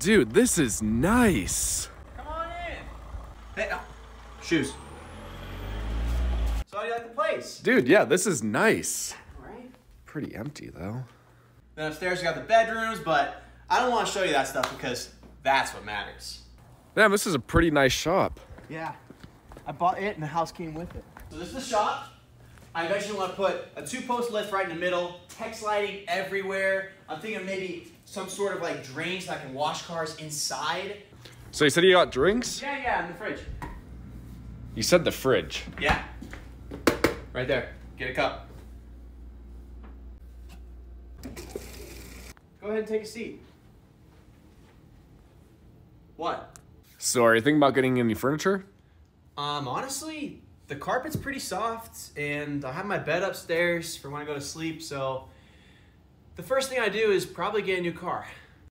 Dude, this is nice. Come on in. Hey, oh, shoes. So how do you like the place? Dude, yeah, this is nice. Right. Pretty empty though. Then upstairs you got the bedrooms, but I don't want to show you that stuff because that's what matters. Damn, this is a pretty nice shop. Yeah. I bought it and the house came with it. So this is the shop. I eventually want to put a two-post lift right in the middle, hex lighting everywhere. I'm thinking maybe some sort of like drains so I can wash cars inside. So you said you got drinks? Yeah, yeah, in the fridge. You said the fridge. Yeah. Right there. Get a cup. Go ahead and take a seat. What? So are you thinking about getting any furniture? Um, honestly, the carpet's pretty soft, and I have my bed upstairs for when I go to sleep, so the first thing I do is probably get a new car.